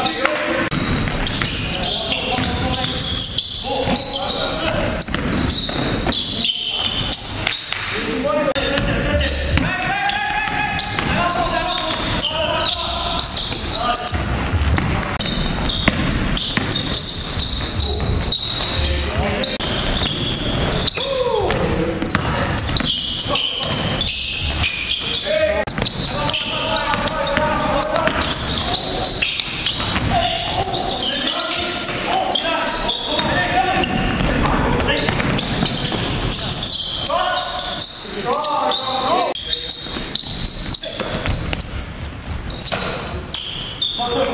Obrigado. 어, 서서